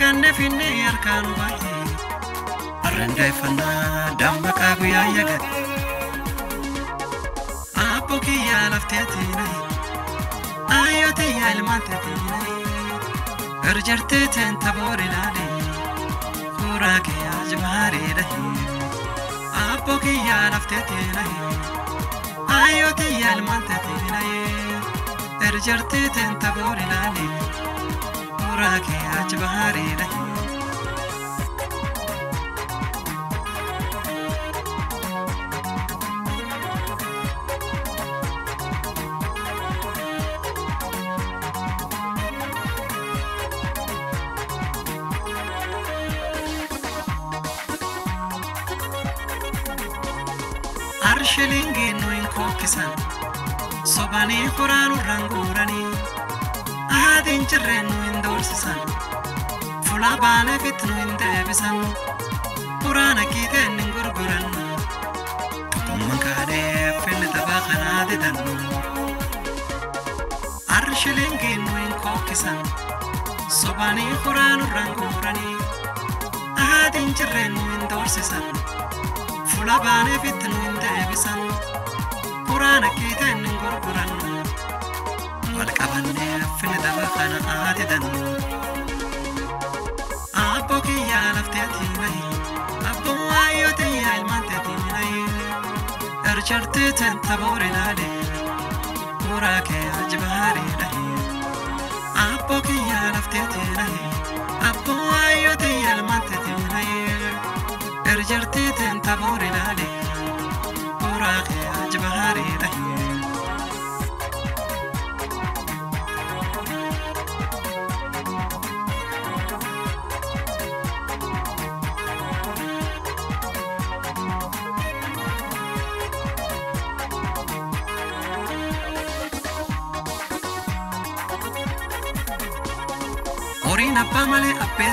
Ganda finne harkaan baay'ee. Arrandeeffannaa dammaqaa guyyaa yaga. Abbo kiyyaa laftee atiinai Ayyoote yaa ilmaante atiinai Garjartee teen taboori laale. Suuraa kee ajibaarii dhahi Abbo kiyyaa laftee atiinai Ayyoote yaa ilmaante atiinai Garjartee teen taboori laale आँखें आज बहारे नहीं Arshelingi no inkokisan Sobani kuranu rangu injirreennu hin doorsisan fulaa baaneefit nu hin deebisan buraana kiiteen hin gurguran tokkummaan kaadheef inni taphaa kanaa didannu arshileen geennu hin kookkisan sobanii furaanurraan guuranii ahaad injirreennu hin kana haati dannu Abboo kiyyaa laftee atiinayi Abboo waayyoo tiyyaa ilmaante atiinayi Darchartee teen taboori laale Suuraa kee ajibaarii dhahi Abboo kiyyaa laftee atiinayi Abboo waayyoo tiyyaa ilmaante atiinayi Erjartee teen taboori laale Morina pamale apera.